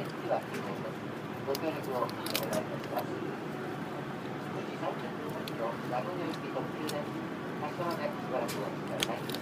およは基本です。ご協力をお願いいたします。9時30分発の名古屋行き特急です。発車までしばらくお待ちください。